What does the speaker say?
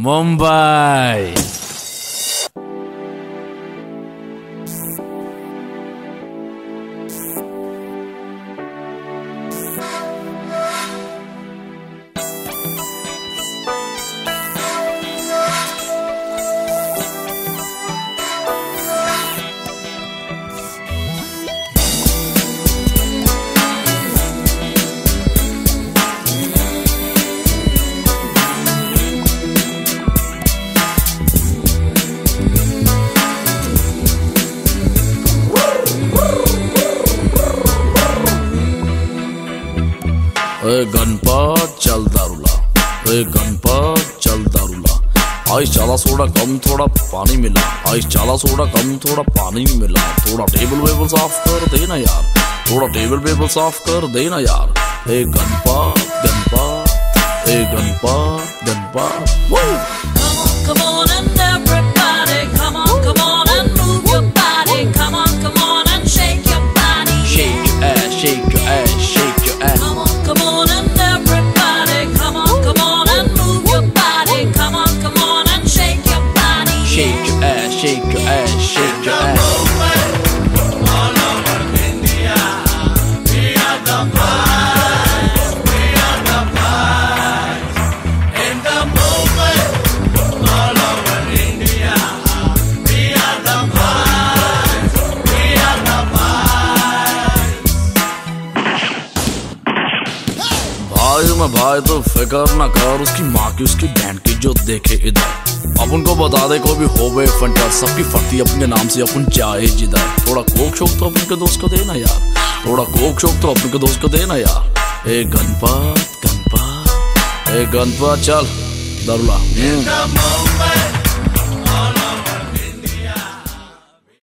Mumbai. ए गणपत चल दारूला। ए गणपत चल दारूला। आई चाला सोडा कम थोड़ा, पानी मिला। आई चाला सोडा कम थोड़ा, पानी मिला। थोड़ा टेबल वेबल साफ़ कर देना यार। थोड़ा टेबल वेबल साफ़ कर देना यार। ए गणपत गणपत ए Ganpat Ganpat shake your ass, shake your ass. भाई तो फिकर ना कर उसकी माँ की उसकी बहन की जो देखे इधर अब उनको बता दे को भी हो गए फंटर सबकी फटी अपने नाम से, अपन चाहे जिदा थोड़ा कोक शोक तो अपने के दोस्त को देना यार। थोड़ा कोक शोक तो अपने के दोस्त को देना यार। ए गणपत गणपत, ए गणपत, चल। दरुला। हम्म।